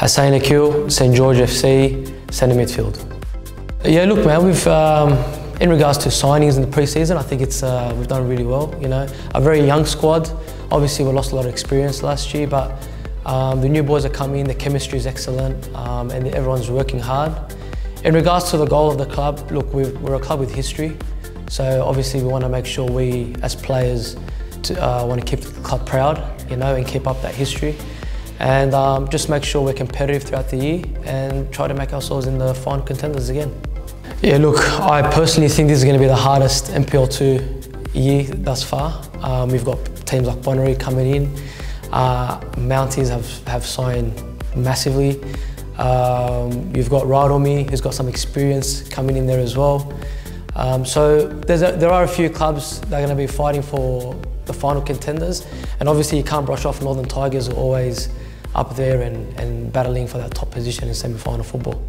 Hussein Akil, St George FC, centre midfield. Yeah, look, man, we've um, in regards to signings in the pre-season, I think it's uh, we've done really well. You know, a very young squad. Obviously, we lost a lot of experience last year, but um, the new boys are coming. The chemistry is excellent, um, and everyone's working hard. In regards to the goal of the club, look, we're, we're a club with history, so obviously we want to make sure we, as players, to, uh, want to keep the club proud, you know, and keep up that history and um, just make sure we're competitive throughout the year and try to make ourselves in the final contenders again. Yeah, look, I personally think this is going to be the hardest NPL2 year thus far. Um, we've got teams like Bonnyrigg coming in. Uh, Mounties have, have signed massively. Um, you've got Radomi, who's got some experience coming in there as well. Um, so a, there are a few clubs that are going to be fighting for the final contenders, and obviously you can't brush off Northern Tigers who are always up there and, and battling for that top position in semi-final football.